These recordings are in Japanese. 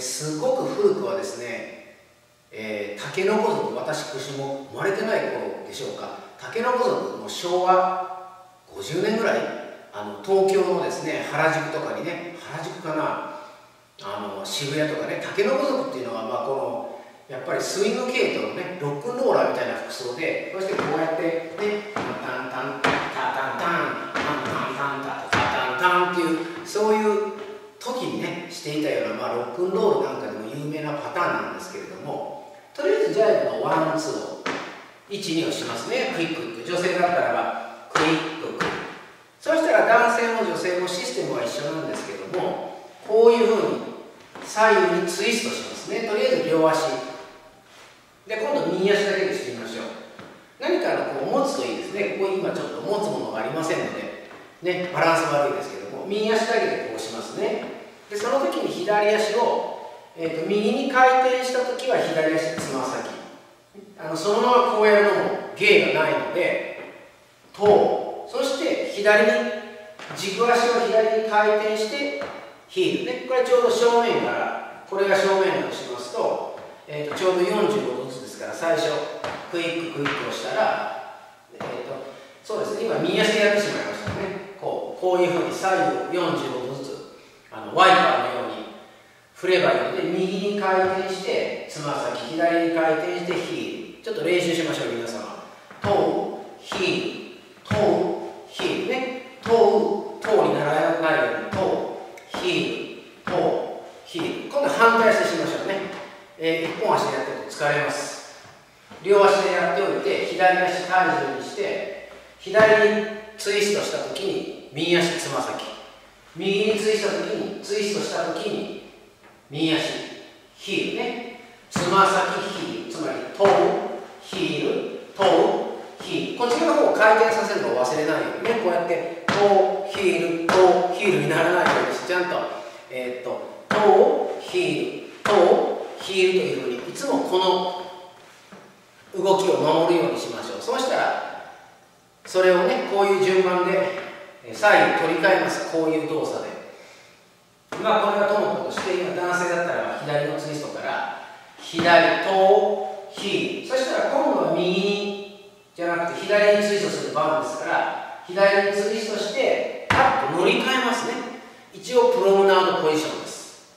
すごく古くはですね、えー、竹の子族私も生まれてない頃でしょうか。竹の子族も昭和50年ぐらいあの東京のですね原宿とかにね原宿かなあの渋谷とかね竹の子族っていうのはまあこのやっぱりスイング系統のねロックンローラーみたいな服装でそしてこうやってねタンタンタンたような、まあ、ロックンロールなんかでも有名なパターンなんですけれどもとりあえずジャイブのワンツーを12をしますね。クイッククイック女性だったらばクイッククイックそしたら男性も女性もシステムは一緒なんですけどもこういうふうに左右にツイストしますね。とりあえず両足。で今度右足だけでしてみましょう。何かのこう持つといいですね。ここ今ちょっと持つものがありませんので。ねバランス悪いですけども右足だけでこうしますね。でその時に左足を、えーと、右に回転した時は左足つま先。あのそのままこうやるのも芸がないので頭そして左に軸足を左に回転してヒール。ねこれちょうど正面からこれが正面だとしますと,、えーとちょうど45度ずつですから最初クイッククイックをしたら、えーと、そうですね今右足でやってしまいましたね。こうこういうふうに左右45度ワイパーのように振ればいいので右に回転してつま先左に回転してヒール。ちょっと練習しましょう皆様。トウヒール。トウヒール。ね。トウトウにならないように。トウヒール。トウヒール。今度反対してしましょうね、えー、一本足でやってると疲れます。両足でやっておいて左足体重にして左にツイストした時に右足つま先。右にツイストした時にツイストした時に右足ヒールね。つま先ヒールつまりトウヒールトウヒール。こっちの方を回転させるのを忘れないようにね。こうやってトウヒールトウヒールにならないようにしちゃんとえー、っとトウヒールトウヒールというふうにいつもこの動きを守るようにしましょう。そうしたらそれをねこういう順番で左右取り替えます。こういう動作で。まあこれはともかくして今男性だったら左のツイストから左頭左そしたら今度は右にじゃなくて左にツイストする番ですから左にツイストしてパッと乗り換えますね。一応プロムナーのポジションです。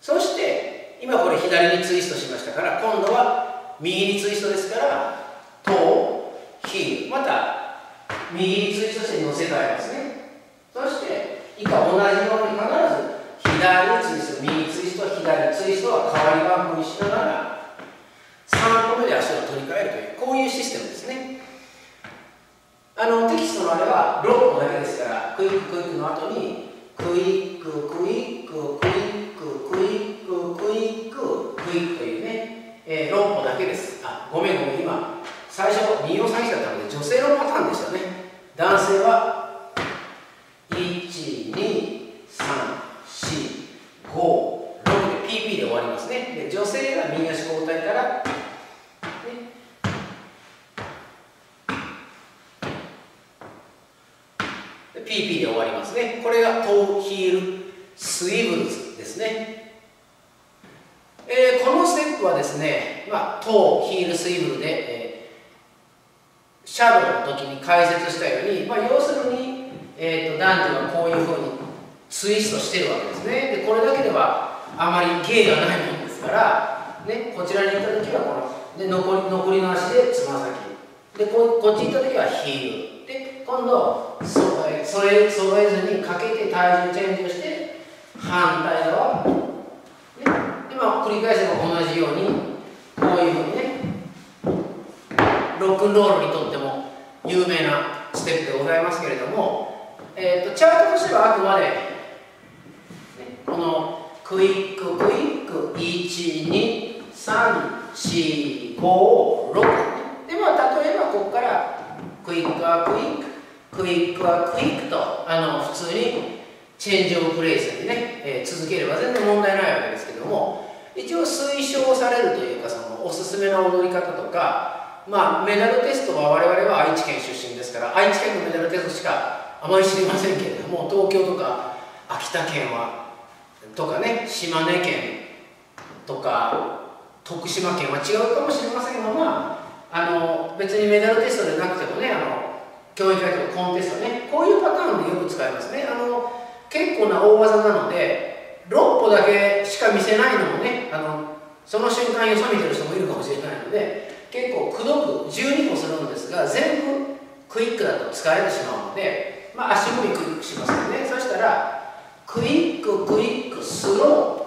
そして今これ左にツイストしましたから今度は右にツイストですから頭ヒまた右にして乗せ替えますね。そして以下同じように必ず左ツイスト右ツイスト左ツイストは代わり番号にしながら3個目で足を取り替えるというこういうシステムですね。あのテキストのあれは6個だけですからクイッククイックの後にクイッククイッククイッククイッククイッククイックというねえー、6歩だけですあごめんごめん今最初2を詐欺だったので女性のパターンでしたね男性は12345 6で PP で終わりますねで女性が右足交代から、ね、PP で終わりますね。これがトーヒールスイブルズですね。えー、このステップはですね、まあ、トーヒールスイブルで、えー、シャドウの時に解説したように、まあ、要するに、えーと、男女がこういうふうにツイストしてるわけですね。でこれだけではあまり芸がないものですから、ね、こちらに行った時はこので残り残りの足でつま先。でここっち行った時はヒール。で今度それそれ揃えずにかけて体重チェンジをして反対側まあ、繰り返せば同じようにこういうふうにねロックンロールにとっても有名なステップでございますけれども、えーと、チャートとしてはあくまで、ね、このクイッククイック12345 6でまあ例えばここからクイックアクイック。クイックアクイックとあの普通にチェンジオブプレイスにね、えー、続ければ全然問題ないわけですけども一応推奨されるというかそのおすすめの踊り方とかまあメダルテストは我々は愛知県出身ですから愛知県のメダルテストしかあまり知りませんけれども東京とか秋田県はとかね島根県とか徳島県は違うかもしれませんがまああの別にメダルテストでなくてもねあの教育会とかコンテストね。こういうパターンでよく使いますね。あの結構な大技なので6歩だけしか見せないのもねあのその瞬間に収めてる人もいるかもしれないので結構くどく12歩するんですが全部クイックだと疲れてしまうので、まあ、足踏みクイックしますよね。そしたらクイッククイックスロ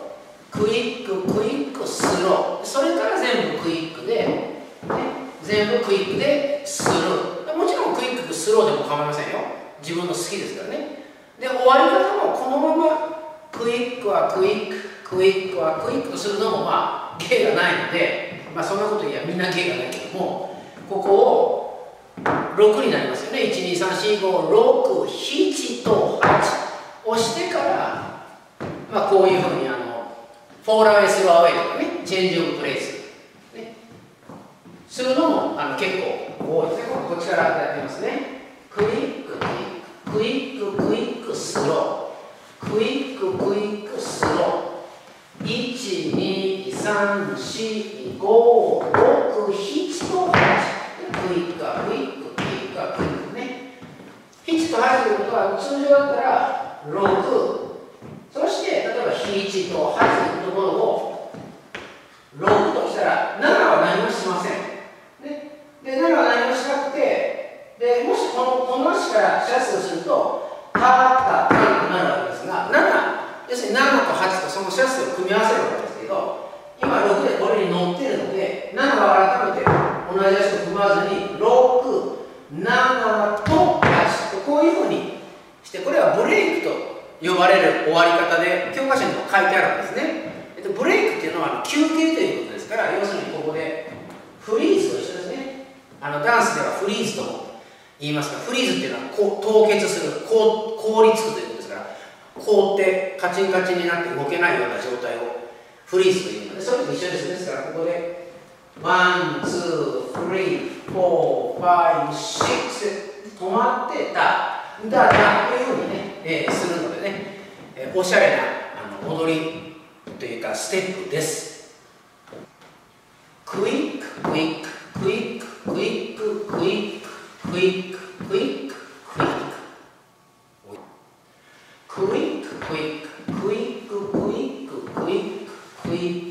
ークイッククイックスローそれから全部クイックで、ね、全部クイックでスロースローでも構いませんよ。自分の好きですからね。で終わり方もこのままクイックアクイッククイックアクイックするのもまあ芸がないのでまあそんなこと言えばみんな芸がないけどもここを6になりますよね。1234567と8押してからまあこういうふうにあのフォーラウェイスローアウェイとかね。チェンジオブプレイス、ね、するのもあの結構多いですねこっちからやってみますね。クイッククイッククイッククイックスロー。クイッククイックスロー1234567と8クイックアクイッククイックアクイックね。7と8ということは通常だったら6そして例えば7と8のところを6としたら7は何もしません、ね、で7は何もしなくてでもしこのこの足からシャツをするとパーッタタとなるわけですが7要するに7と8とそのシャツを組み合わせるわけですけど今6でこれに乗ってるので7は改めて同じ足を組まずに7と8とこういうふうにしてこれはブレイクと呼ばれる終わり方で教科書にも書いてあるんですね、えっと、ブレイクっていうのは休憩ということですから要するにここでフリーズと一緒ですね。あのダンスではフリーズとも言いますがフリーズっていうのは凍結する凍凍りつくということですから凍ってカチンカチンになって動けないような状態をフリーズというのでそれと一緒です。ですからここで one, two, three, four, five, six 止まってダダダというふうにね、えー、するのでね、えー、おしゃれなあの踊りというかステップです。クイック、クイック、クイック、クイック、クイック、クイック、クイック、クイック。クイック、クイック、クイック、クイック、クイック、クイック。